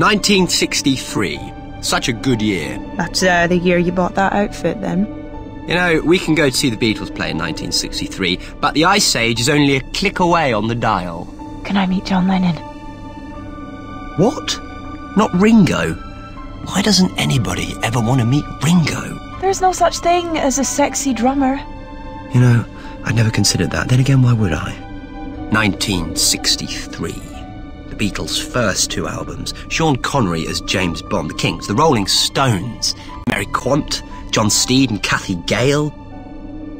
1963. Such a good year. That's uh, the year you bought that outfit, then. You know, we can go to see the Beatles play in 1963, but the Ice Age is only a click away on the dial. Can I meet John Lennon? What? Not Ringo? Why doesn't anybody ever want to meet Ringo? There's no such thing as a sexy drummer. You know, I'd never considered that. Then again, why would I? 1963. Beatles' first two albums. Sean Connery as James Bond. The Kinks, the Rolling Stones. Mary Quant, John Steed and Cathy Gale.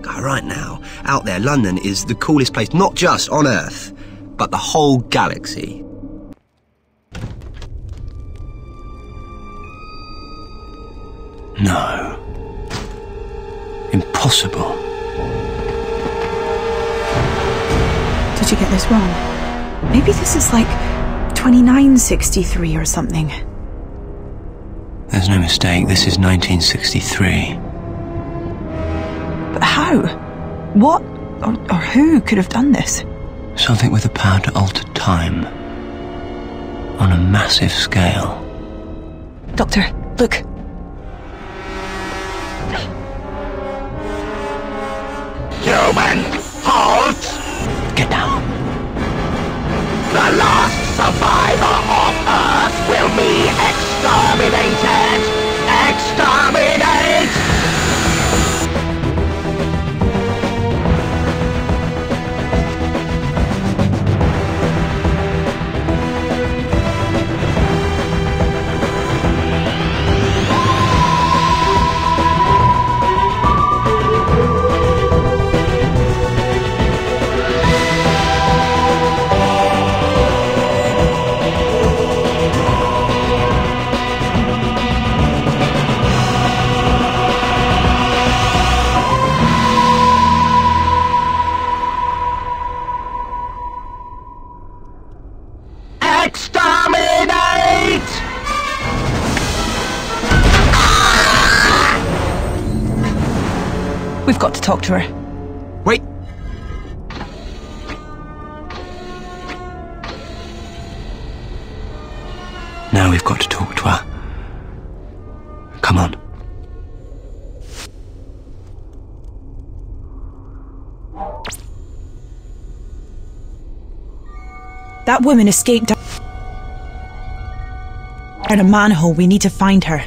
God, right now, out there, London is the coolest place, not just on Earth, but the whole galaxy. No. Impossible. Did you get this wrong? Maybe this is like 2963 or something. There's no mistake, this is 1963. But how? What or, or who could have done this? Something with the power to alter time. On a massive scale. Doctor, look. Human, halt! Get down. The last survivor of Earth will be exterminated! Talk to her. Wait. Now we've got to talk to her. Come on. That woman escaped down a manhole. We need to find her.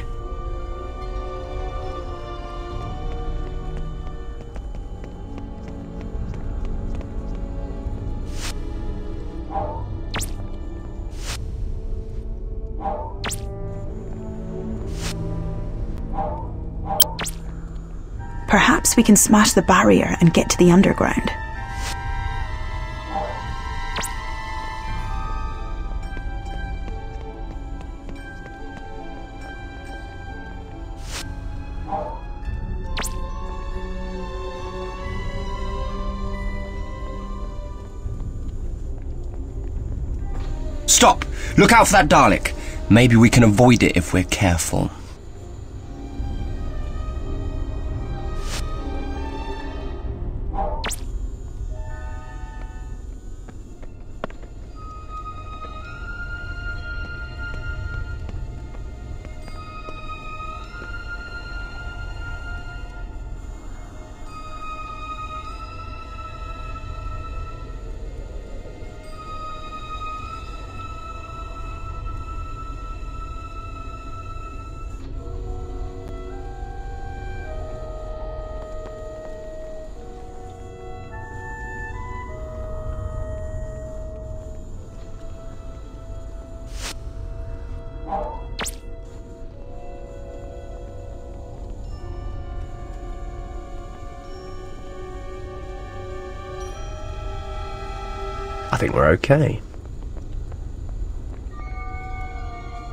We can smash the barrier and get to the underground. Stop! Look out for that Dalek. Maybe we can avoid it if we're careful. Think we're okay.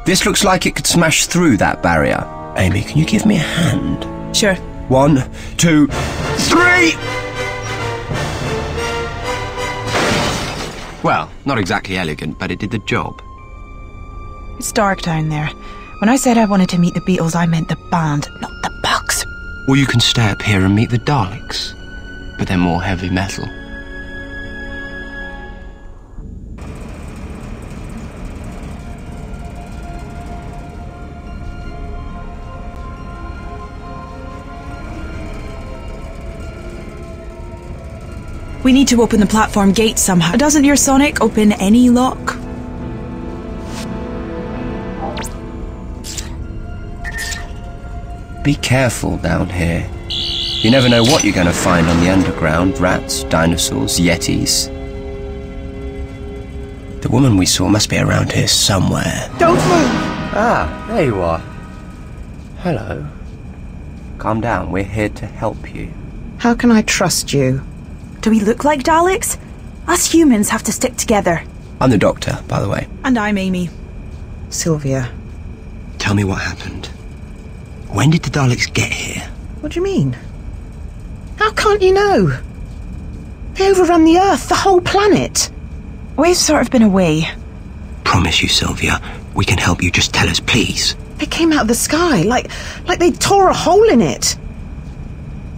This looks like it could smash through that barrier. Amy, can you give me a hand? Sure. One, two, three! Well, not exactly elegant, but it did the job. It's dark down there. When I said I wanted to meet the Beatles, I meant the band, not the box. Or you can stay up here and meet the Daleks, but they're more heavy metal. We need to open the platform gate somehow. Doesn't your Sonic open any lock? Be careful down here. You never know what you're going to find on the underground rats, dinosaurs, yetis. The woman we saw must be around here somewhere. Don't move! Ah, there you are. Hello. Calm down, we're here to help you. How can I trust you? Do we look like Daleks? Us humans have to stick together. I'm the doctor, by the way. And I'm Amy. Sylvia, Tell me what happened. When did the Daleks get here? what do you mean? How can't you know? They overrun the Earth, the whole planet. We've sort of been away. Promise you, Sylvia, we can help you. Just tell us, please. They came out of the sky, like like they tore a hole in it.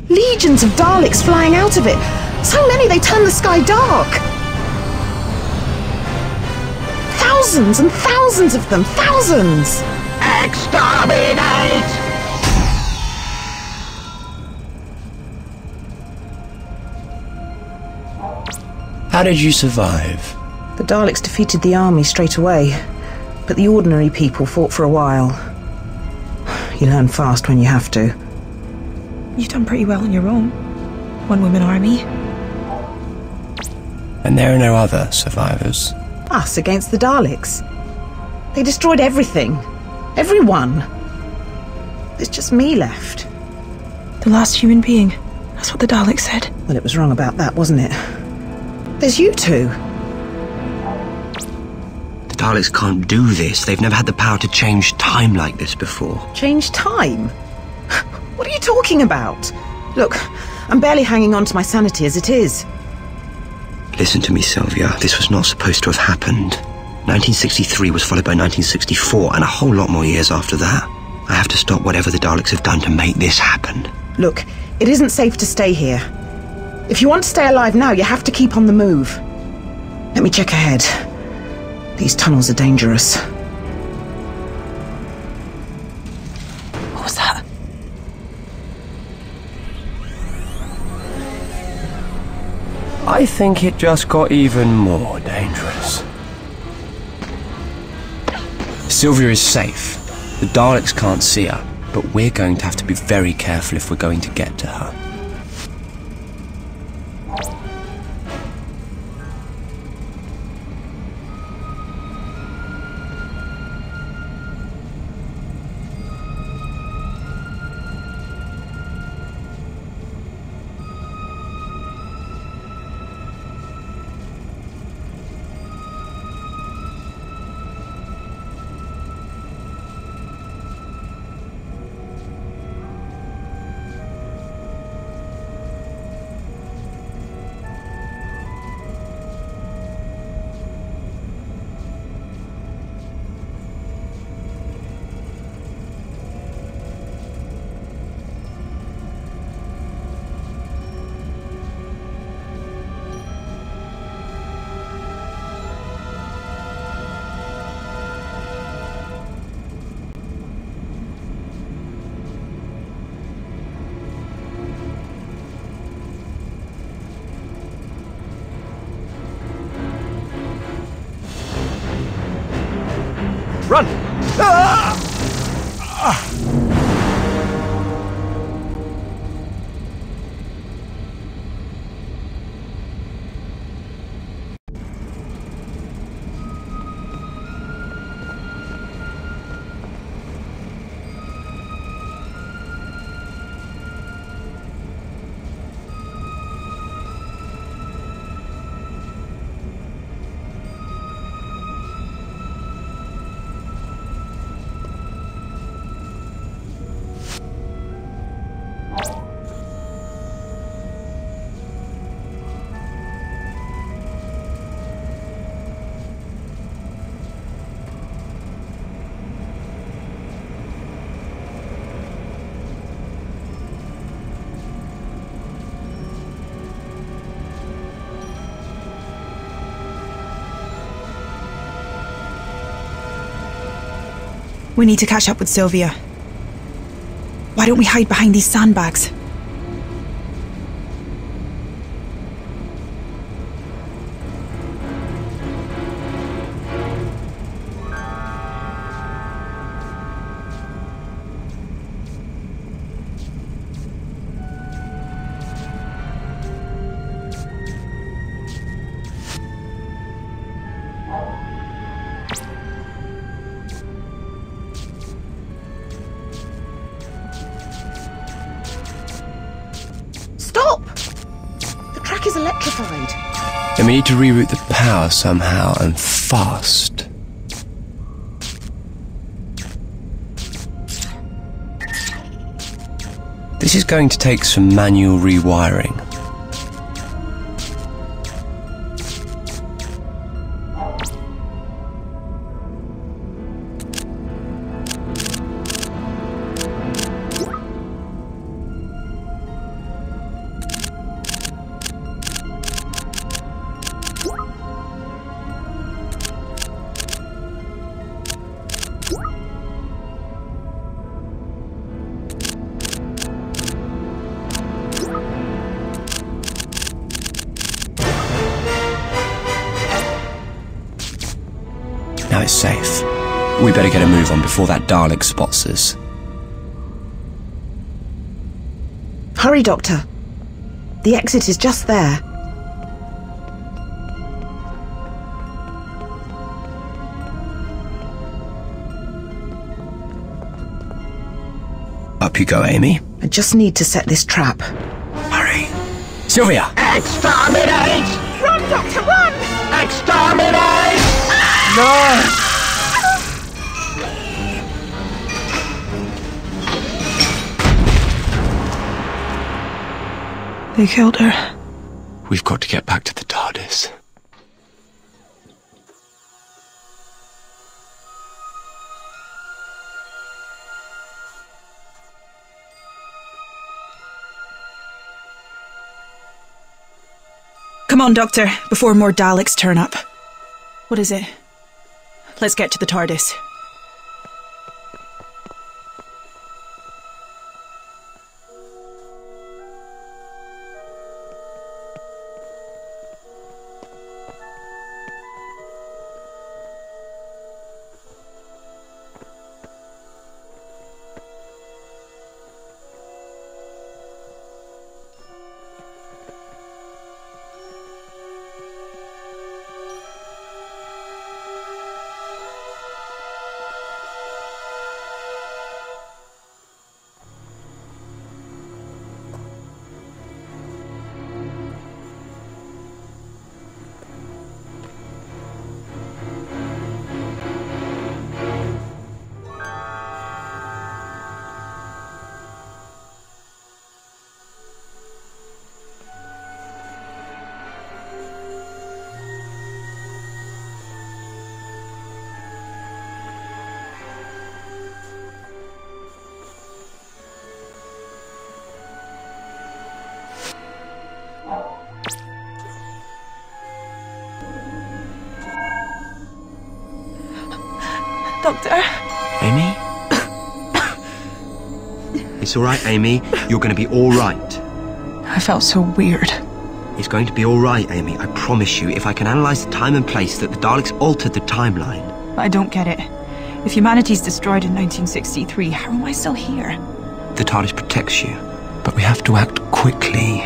Legions of Daleks flying out of it. So many they turn the sky dark. Thousands and thousands of them, thousands! Exterminate! How did you survive? The Daleks defeated the army straight away, but the ordinary people fought for a while. You learn fast when you have to. You've done pretty well on your own. One woman army. And there are no other survivors. Us against the Daleks. They destroyed everything. Everyone. There's just me left. The last human being. That's what the Dalek said. Well, it was wrong about that, wasn't it? There's you two. The Daleks can't do this. They've never had the power to change time like this before. Change time? What are you talking about? Look, I'm barely hanging on to my sanity as it is. Listen to me, Sylvia. This was not supposed to have happened. 1963 was followed by 1964, and a whole lot more years after that. I have to stop whatever the Daleks have done to make this happen. Look, it isn't safe to stay here. If you want to stay alive now, you have to keep on the move. Let me check ahead. These tunnels are dangerous. I think it just got even more dangerous. Sylvia is safe. The Daleks can't see her, but we're going to have to be very careful if we're going to get to her. We need to catch up with Sylvia. Why don't we hide behind these sandbags? To reroute the power somehow and fast. This is going to take some manual rewiring. Before that Dalek spots us. Hurry, Doctor. The exit is just there. Up you go, Amy. I just need to set this trap. Hurry. Sylvia! Exterminate! Run, Doctor, run! Exterminate! They killed her. We've got to get back to the TARDIS. Come on, Doctor, before more Daleks turn up. What is it? Let's get to the TARDIS. Doctor? Amy? it's all right, Amy. You're going to be all right. I felt so weird. It's going to be all right, Amy. I promise you. If I can analyze the time and place that the Daleks altered the timeline. I don't get it. If humanity's destroyed in 1963, how am I still here? The TARDIS protects you, but we have to act quickly.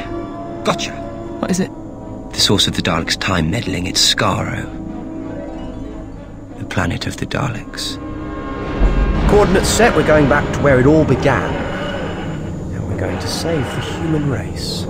Gotcha. What is it? The source of the Daleks' time meddling, it's Skaro. Planet of the Daleks. Coordinates set, we're going back to where it all began. And we're going to save the human race.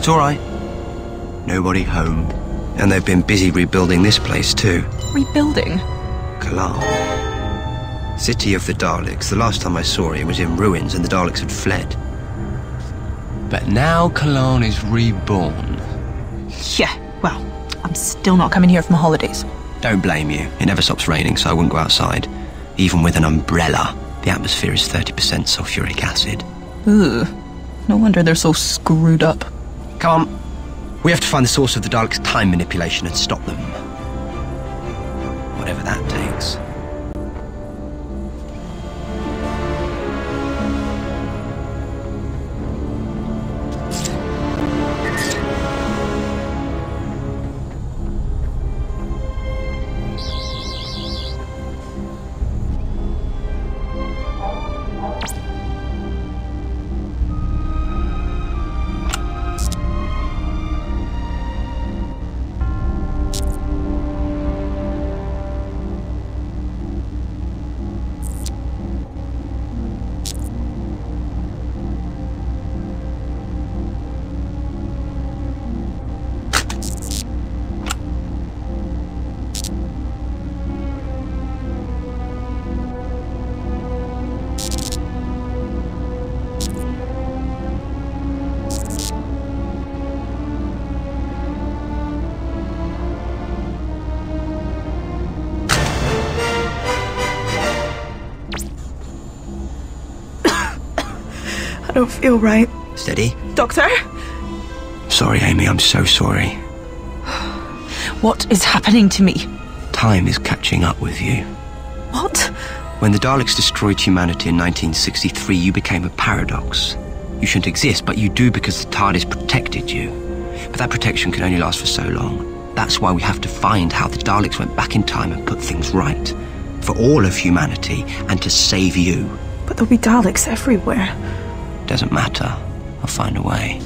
It's all right. Nobody home. And they've been busy rebuilding this place too. Rebuilding? Kaalann. City of the Daleks. The last time I saw it, it was in ruins and the Daleks had fled. But now Kaalann is reborn. Yeah, well, I'm still not coming here for my holidays. Don't blame you. It never stops raining, so I wouldn't go outside. Even with an umbrella, the atmosphere is 30% sulfuric acid. Ugh. No wonder they're so screwed up. Come on. We have to find the source of the Daleks' time manipulation and stop them. Whatever that takes. Feel right. Steady. Doctor? Sorry, Amy, I'm so sorry. What is happening to me? Time is catching up with you. What? When the Daleks destroyed humanity in 1963, you became a paradox. You shouldn't exist, but you do because the TARDIS protected you. But that protection can only last for so long. That's why we have to find how the Daleks went back in time and put things right. For all of humanity, and to save you. But there'll be Daleks everywhere. Doesn't matter. I'll find a way.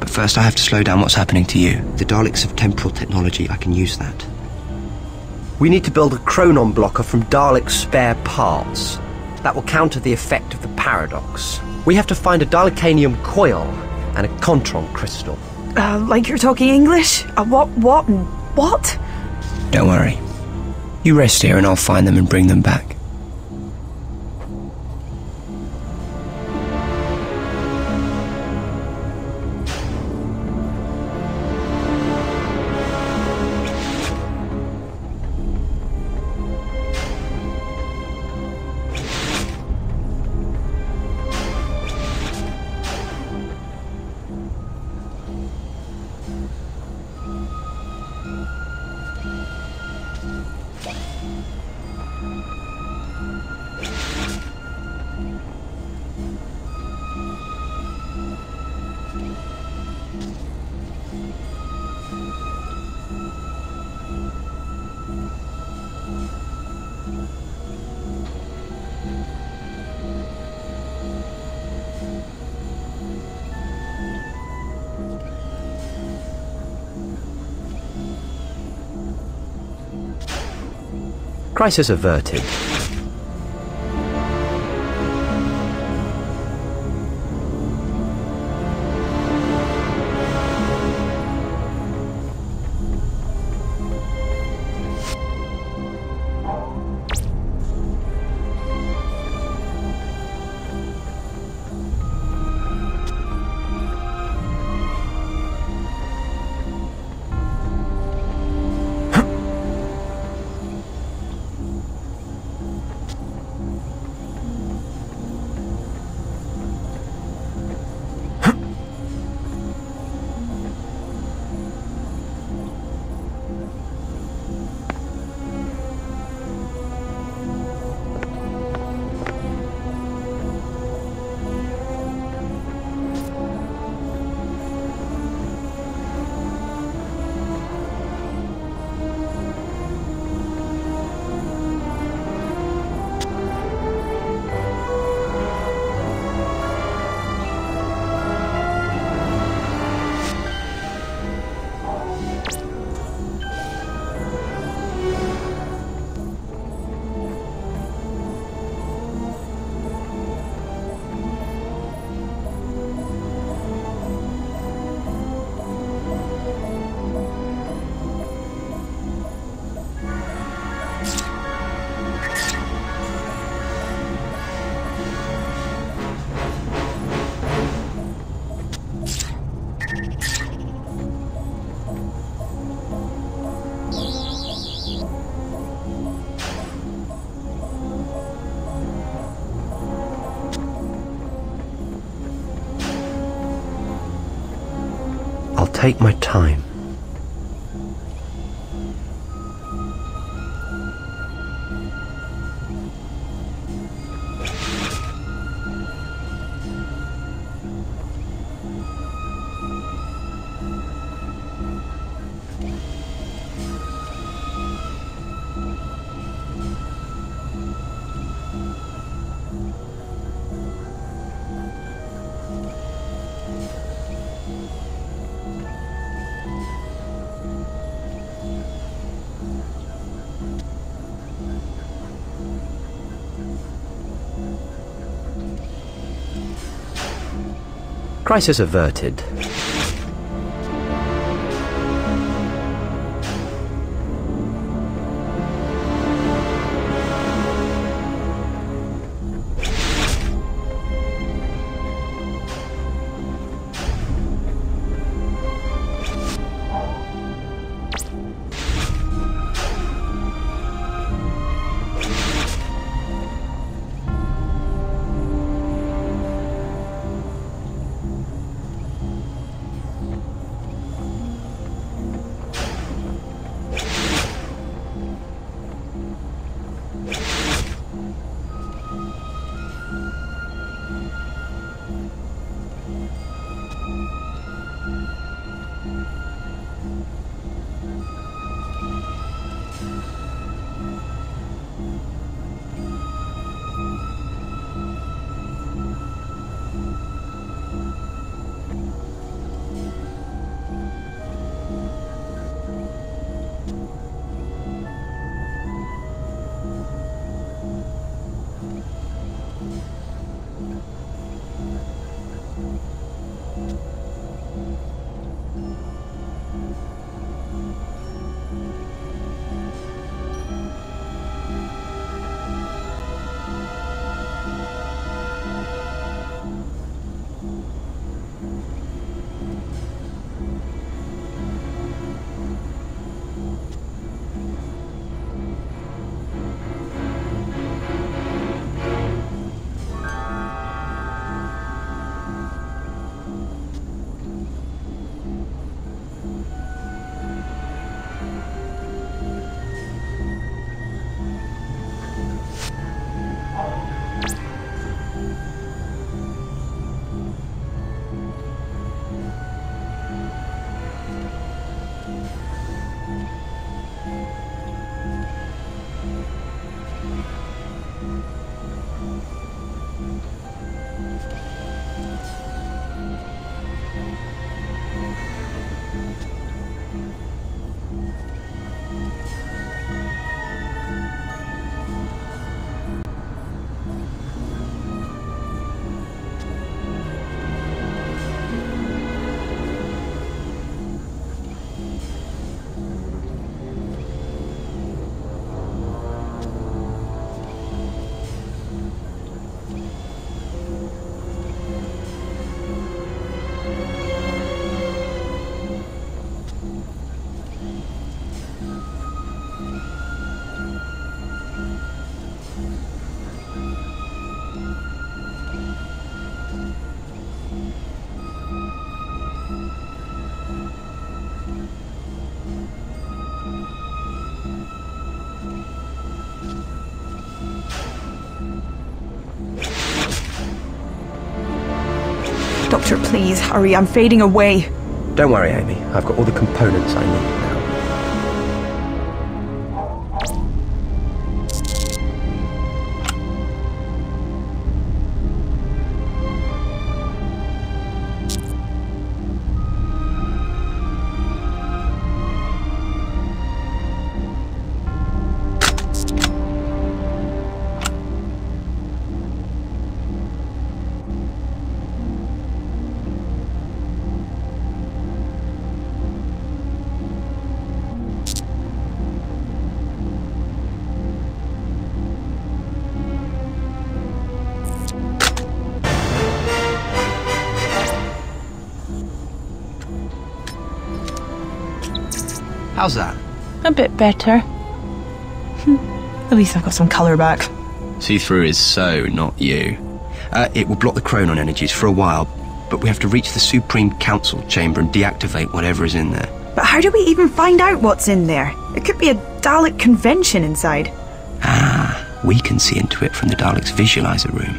But first, I have to slow down what's happening to you. The Daleks have temporal technology. I can use that. We need to build a chronon blocker from Dalek spare parts. That will counter the effect of the paradox. We have to find a Dalekanium coil and a Contron crystal. Uh, like you're talking English? Uh, what, what, what? Don't worry. You rest here and I'll find them and bring them back. Crisis averted. Take my time. Crisis averted. Please, hurry. I'm fading away. Don't worry, Amy. I've got all the components I need How's that? A bit better. Hmm. At least I've got some colour back. See through is so, not you. Uh, it will block the chronon energies for a while, but we have to reach the Supreme Council chamber and deactivate whatever is in there. But how do we even find out what's in there? It could be a Dalek convention inside. Ah, we can see into it from the Daleks' visualizer room.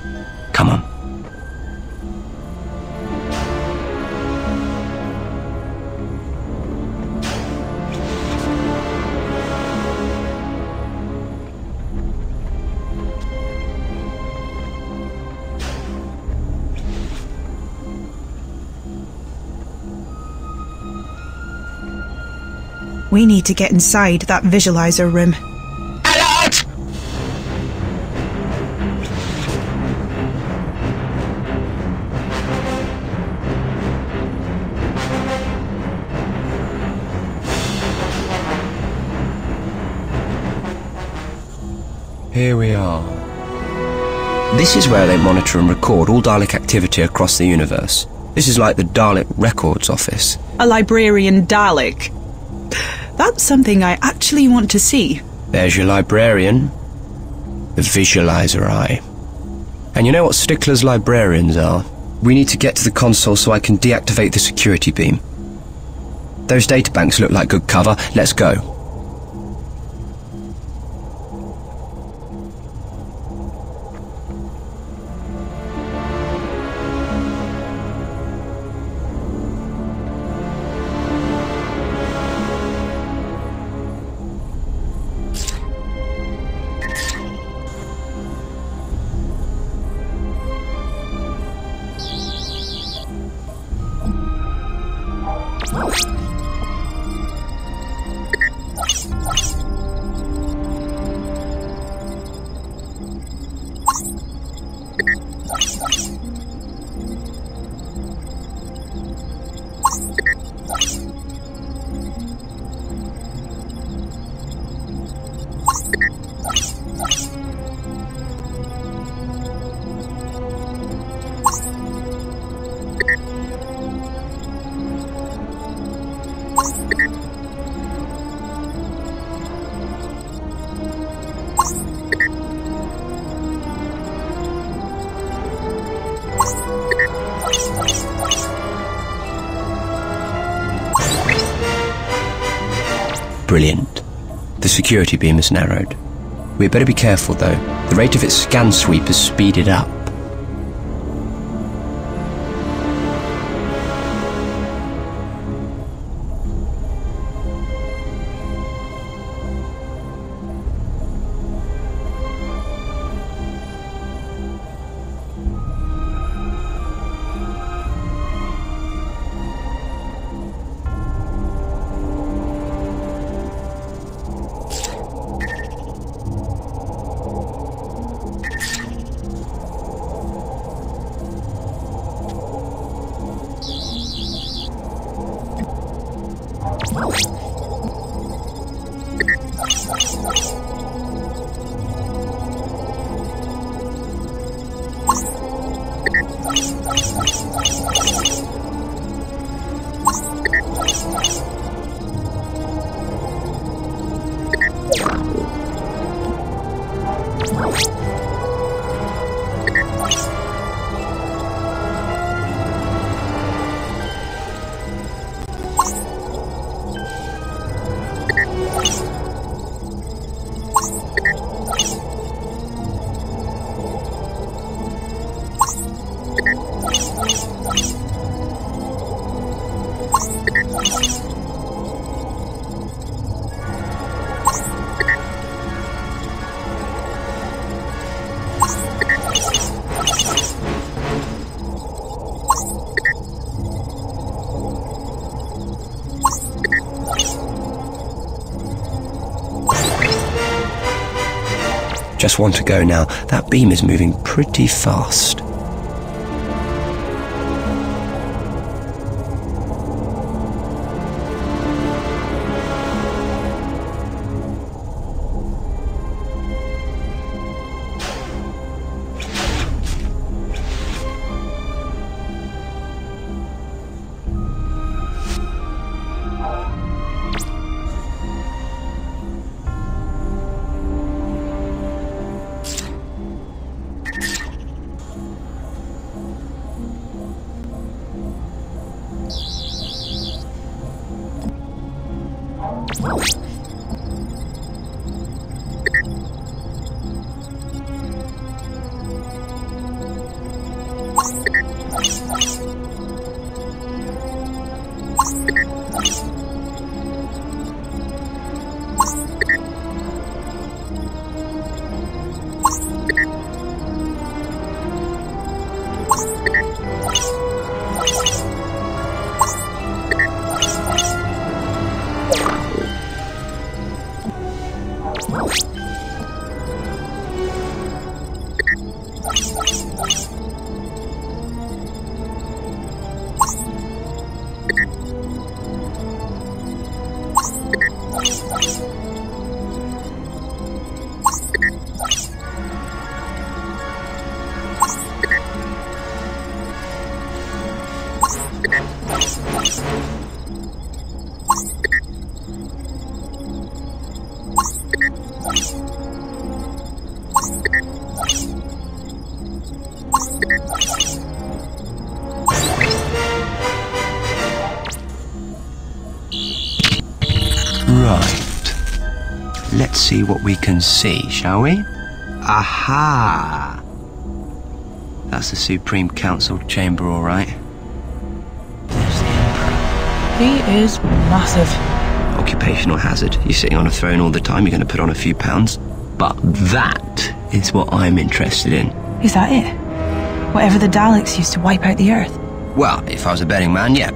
Come on. Need to get inside that visualizer room. Alert! Here we are. This is where they monitor and record all Dalek activity across the universe. This is like the Dalek Records Office. A librarian Dalek. That's something I actually want to see. There's your librarian. The visualizer eye. And you know what Stickler's librarians are? We need to get to the console so I can deactivate the security beam. Those databanks look like good cover. Let's go. Is narrowed. We had better be careful, though. The rate of its scan sweep has speeded up. Just want to go now. That beam is moving pretty fast. See what we can see, shall we? Aha! That's the Supreme Council chamber, all right. There's the Emperor. He is massive. Occupational hazard. You're sitting on a throne all the time, you're going to put on a few pounds. But that is what I'm interested in. Is that it? Whatever the Daleks used to wipe out the Earth. Well, if I was a betting man, yeah.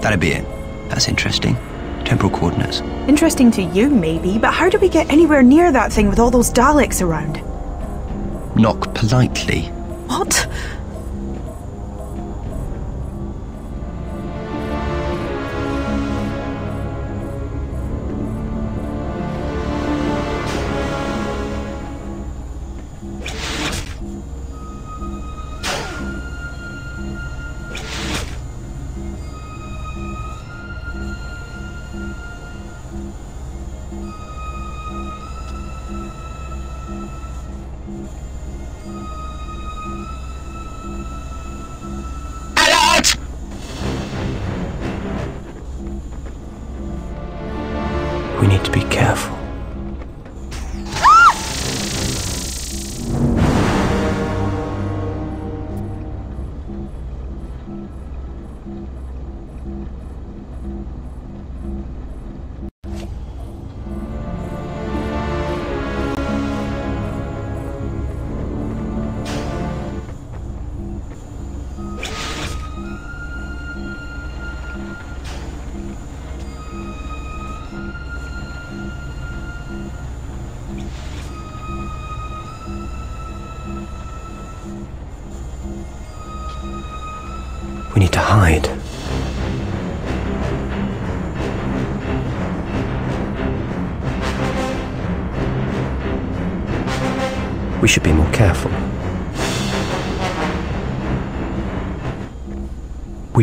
That'd be it. That's interesting. Temporal coordinates. Interesting to you, maybe, but how do we get anywhere near that thing with all those Daleks around? Knock politely. What?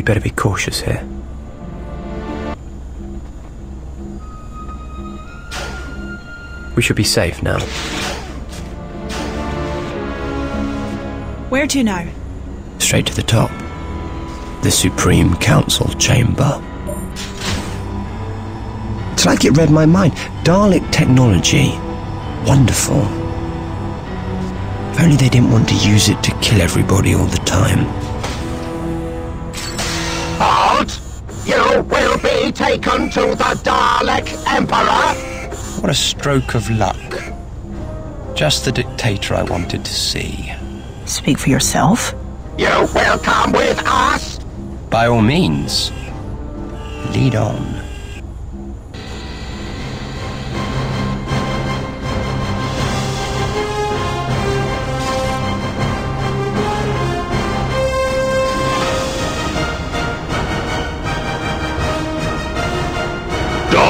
We better be cautious here. We should be safe now. Where to now? Straight to the top. The Supreme Council Chamber. It's like it read my mind. Dalek technology. Wonderful. If only they didn't want to use it to kill everybody all the time. You will be taken to the Dalek Emperor! What a stroke of luck. Just the dictator I wanted to see. Speak for yourself. You will come with us! By all means, lead on.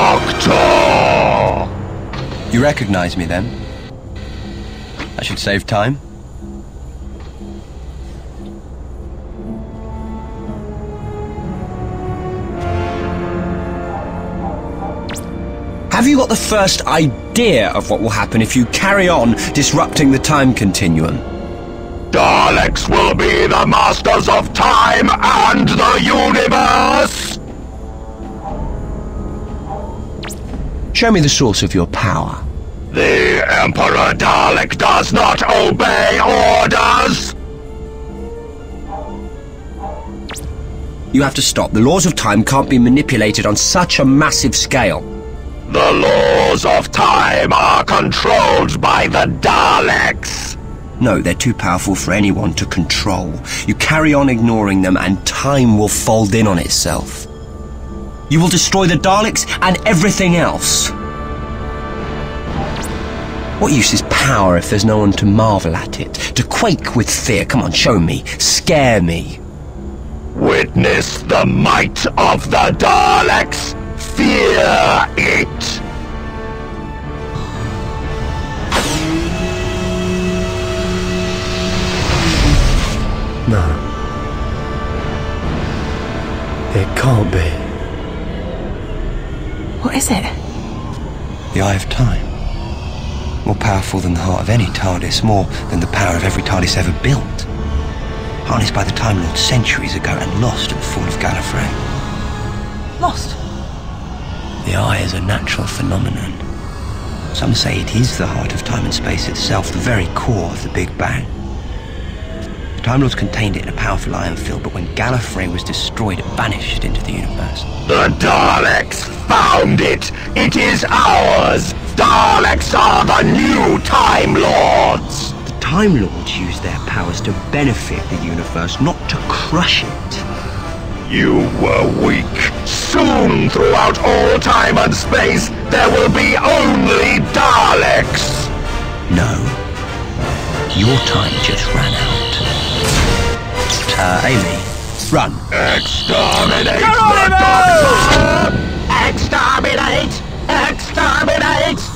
Doctor! You recognize me then? I should save time. Have you got the first idea of what will happen if you carry on disrupting the time continuum? Daleks will be the masters of time and the universe! Show me the source of your power. The Emperor Dalek does not obey orders! You have to stop. The laws of time can't be manipulated on such a massive scale. The laws of time are controlled by the Daleks! No, they're too powerful for anyone to control. You carry on ignoring them and time will fold in on itself. You will destroy the Daleks and everything else. What use is power if there's no one to marvel at it? To quake with fear? Come on, show me. Scare me. Witness the might of the Daleks! Fear it! No. It can't be. What is it? The Eye of Time. More powerful than the heart of any TARDIS, more than the power of every TARDIS ever built. Harnessed by the Time Lord centuries ago and lost at the fall of Gallifrey. Lost. The Eye is a natural phenomenon. Some say it is the heart of time and space itself, the very core of the Big Bang. The Time Lords contained it in a powerful iron field, but when Gallifrey was destroyed, it vanished into the universe. The Daleks found it! It is ours! Daleks are the new Time Lords! The Time Lords use their powers to benefit the universe, not to crush it. You were weak. Soon, throughout all time and space, there will be only Daleks! No. Your time just ran out. Uh, Amy, run. Exterminate the Doctor! Exterminate! Exterminate!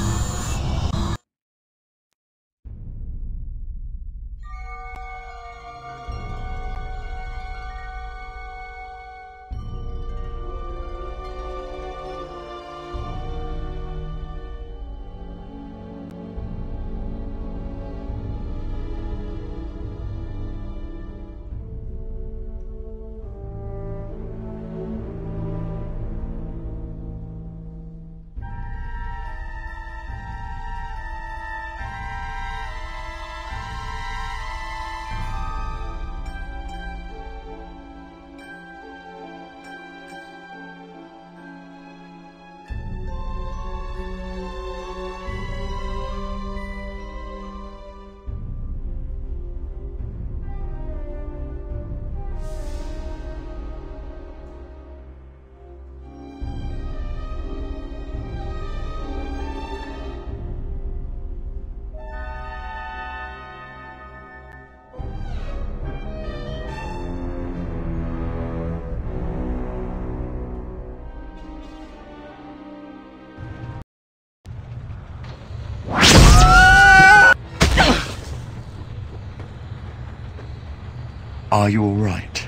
Are you all right?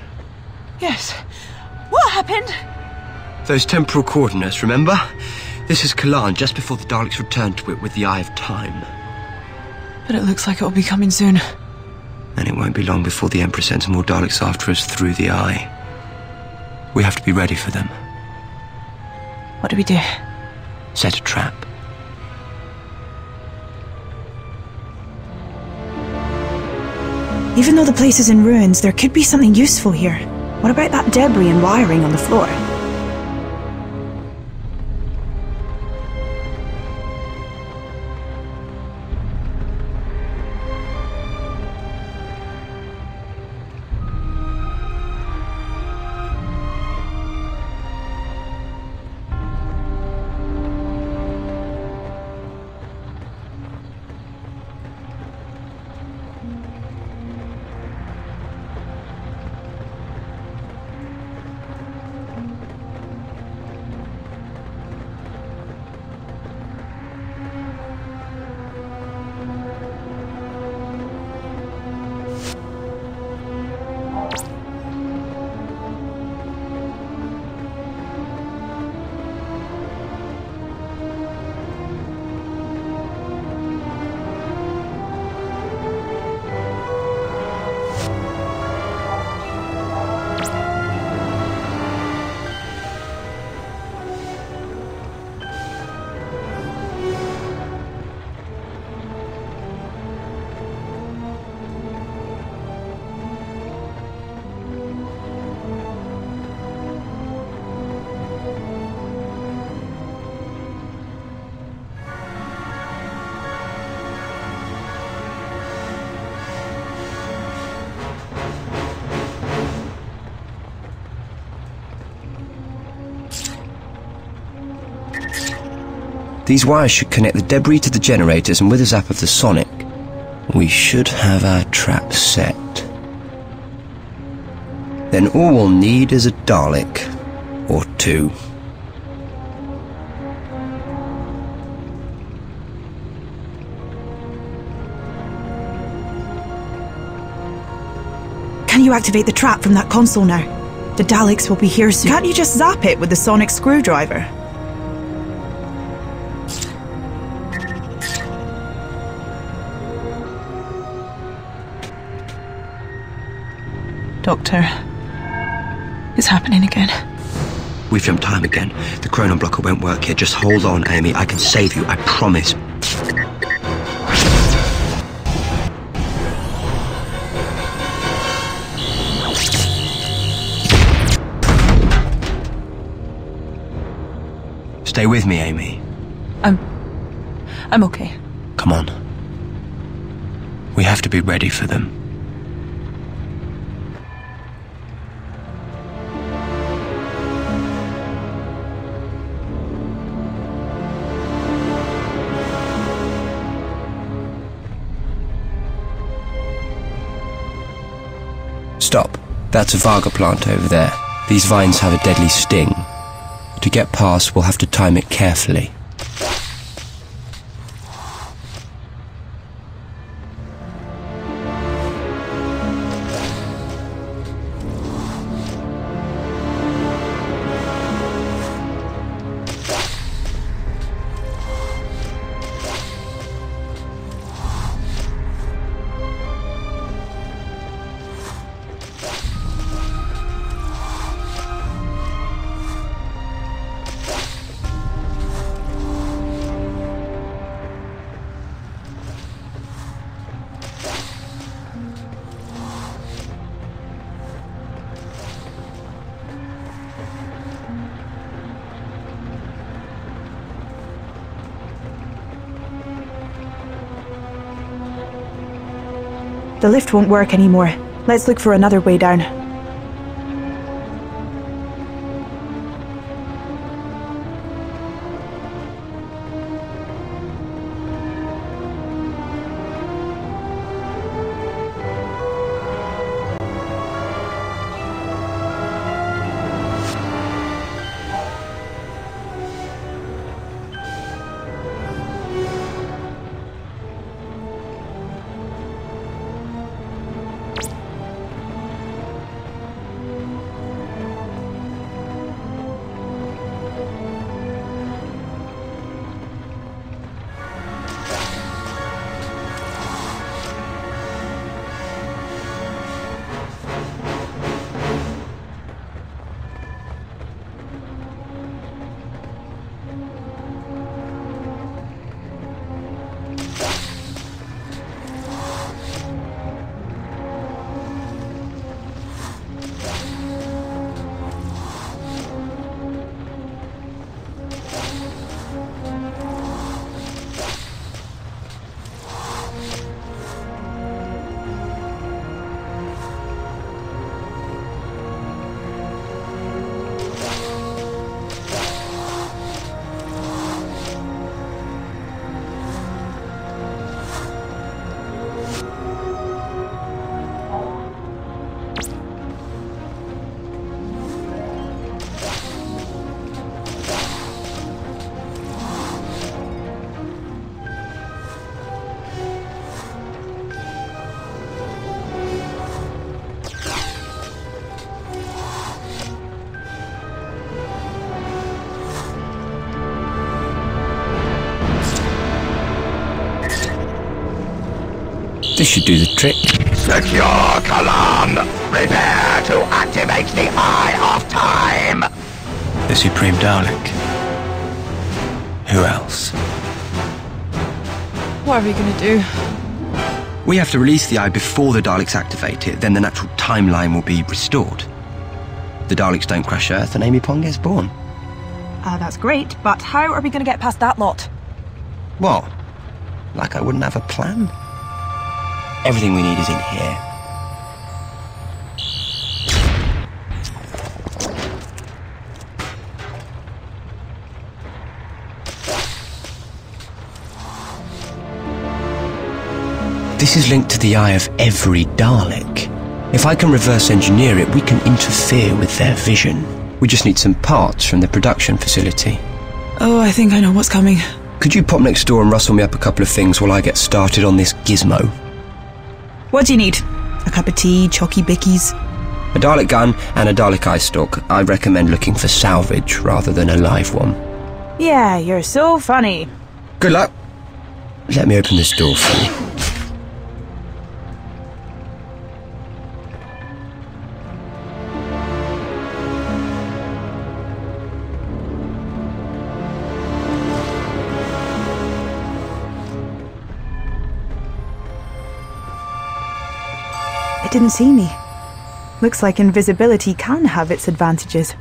Yes. What happened? Those temporal coordinates, remember? This is Kaalann, just before the Daleks return to it with the Eye of Time. But it looks like it will be coming soon. And it won't be long before the Emperor sends more Daleks after us through the Eye. We have to be ready for them. What do we do? Set a trap. Even though the place is in ruins, there could be something useful here. What about that debris and wiring on the floor? These wires should connect the debris to the generators, and with a zap of the sonic, we should have our trap set. Then all we'll need is a Dalek. Or two. Can you activate the trap from that console now? The Daleks will be here soon. Can't you just zap it with the sonic screwdriver? Doctor, it's happening again. We've jumped time again. The chronon blocker won't work here. Just hold on, Amy. I can save you. I promise. Stay with me, Amy. I'm. I'm okay. Come on. We have to be ready for them. That's a Varga plant over there. These vines have a deadly sting. To get past, we'll have to time it carefully. Lift won't work anymore. Let's look for another way down. This should do the trick. Secure, Kaalann! Prepare to activate the Eye of Time! The Supreme Dalek. Who else? What are we gonna do? We have to release the eye before the Daleks activate it, then the natural timeline will be restored. The Daleks don't crash Earth and Amy Pond gets born. Ah, that's great, but how are we gonna get past that lot? What? Like I wouldn't have a plan? Everything we need is in here. This is linked to the eye of every Dalek. If I can reverse engineer it, we can interfere with their vision. We just need some parts from the production facility. Oh, I think I know what's coming. Could you pop next door and rustle me up a couple of things while I get started on this gizmo? What do you need? A cup of tea, chalky bickies? A Dalek gun and a Dalek eye stalk. I recommend looking for salvage rather than a live one. Yeah, you're so funny. Good luck. Let me open this door for you. It didn't see me. Looks like invisibility can have its advantages.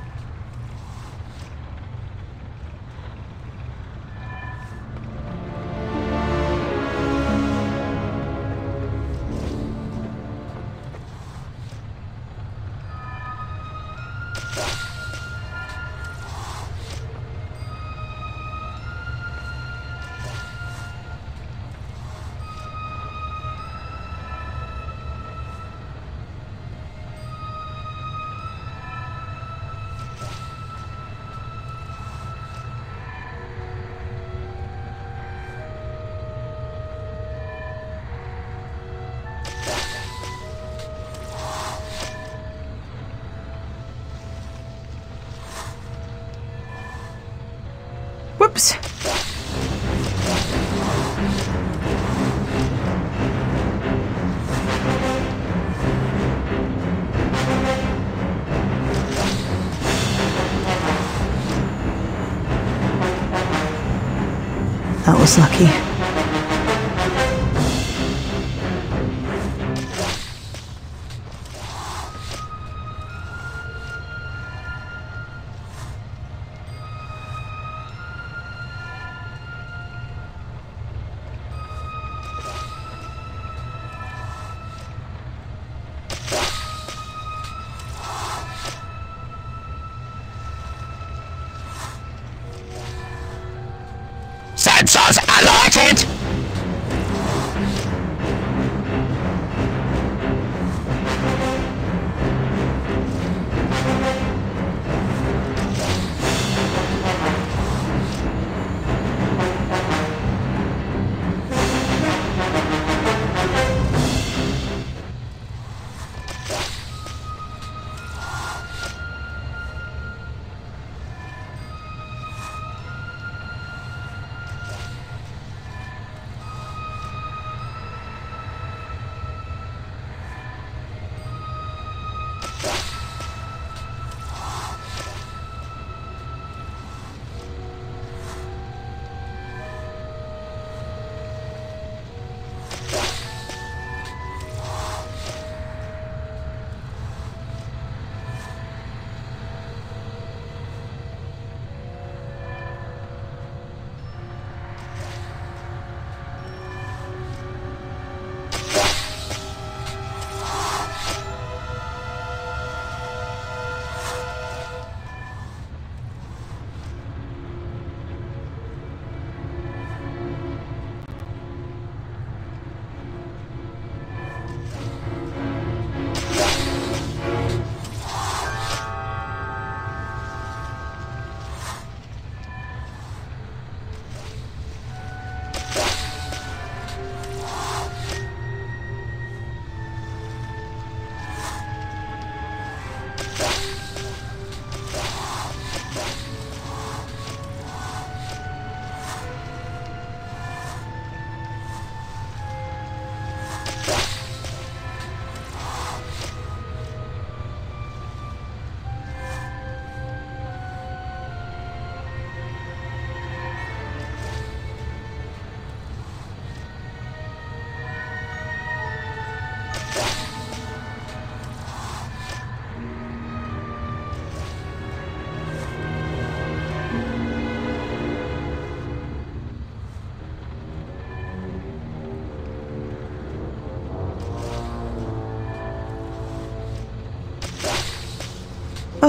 That was lucky.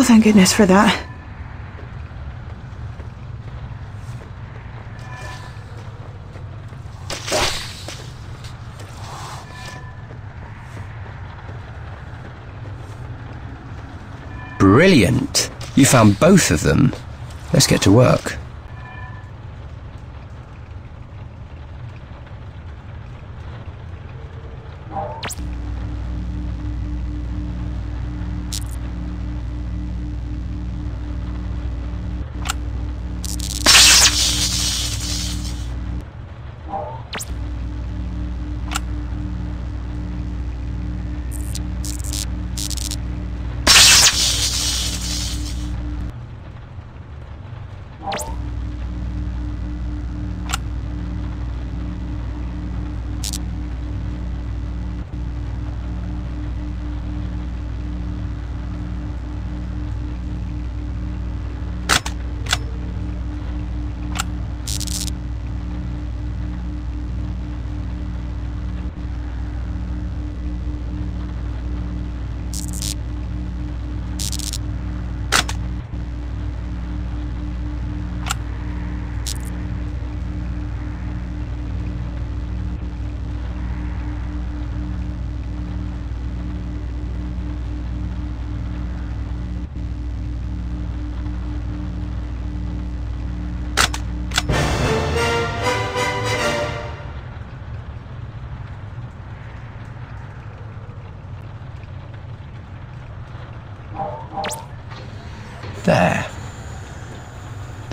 Oh, thank goodness for that. Brilliant! You found both of them. Let's get to work.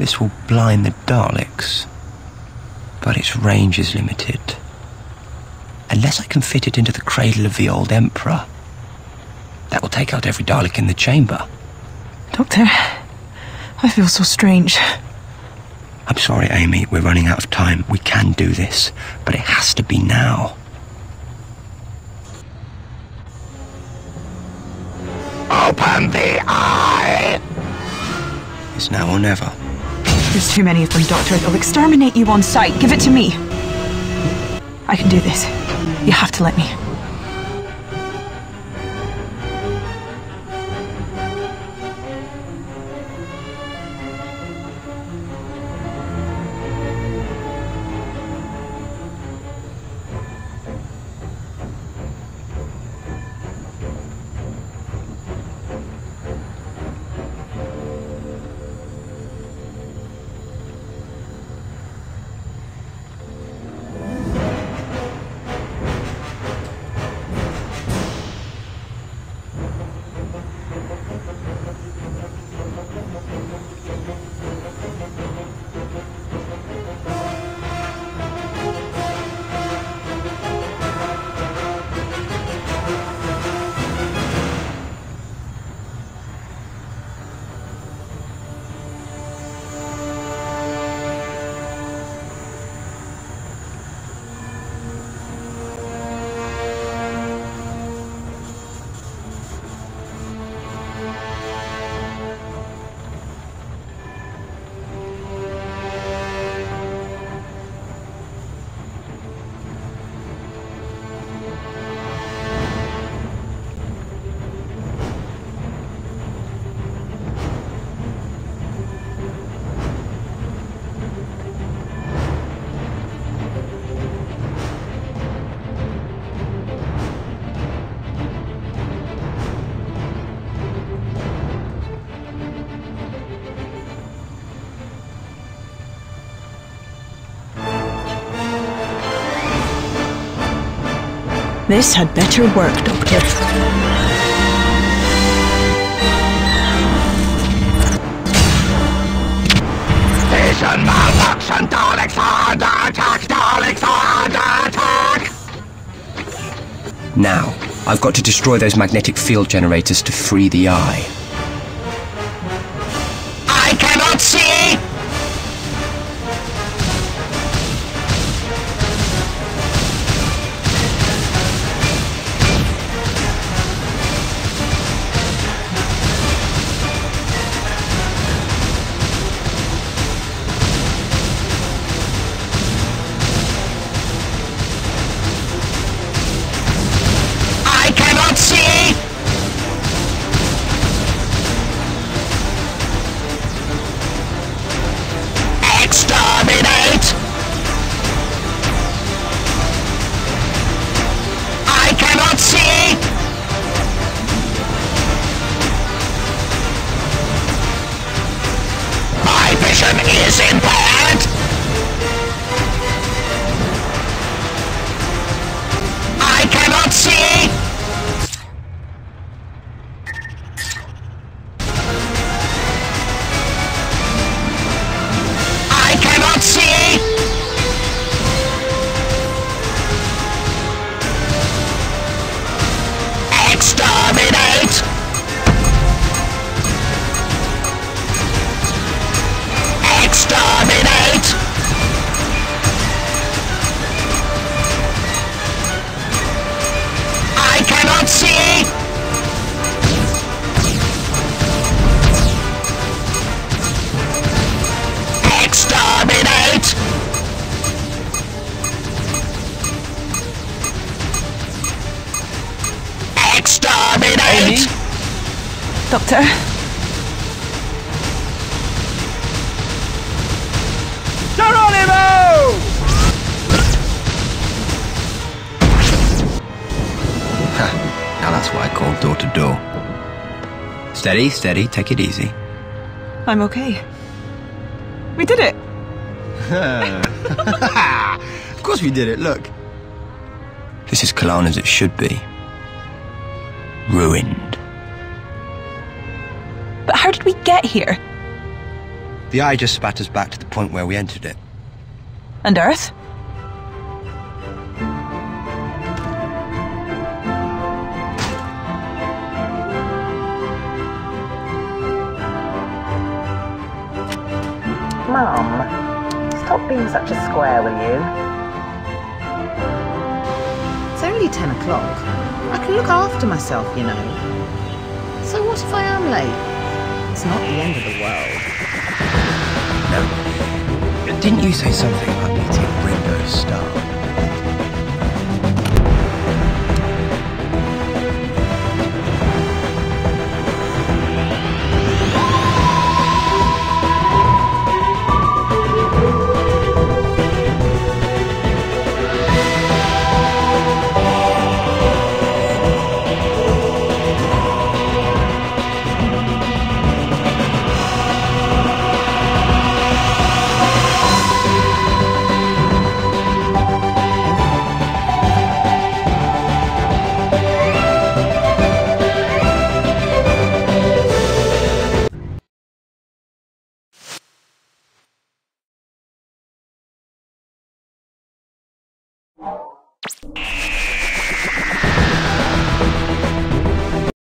This will blind the Daleks. But its range is limited. Unless I can fit it into the cradle of the old Emperor. That will take out every Dalek in the chamber. Doctor, I feel so strange. I'm sorry, Amy, we're running out of time. We can do this, but it has to be now. Open the eye! It's now or never. There's too many of them, Doctor. They'll exterminate you on sight. Give it to me. I can do this. You have to let me. This had better work, Doctor. Vision malfunction! Daleks are under attack! Daleks are under attack! Now, I've got to destroy those magnetic field generators to free the eye. To door. Steady, steady, take it easy. I'm okay. We did it! Of course we did it, look. This is Kaalann as it should be. Ruined. But how did we get here? The eye just spat us back to the point where we entered it. And Earth? Such a square, will you? It's only 10 o'clock. I can look after myself, you know. So what if I am late? It's not the end of the world. No. Didn't you say something about meeting Ringo Starr?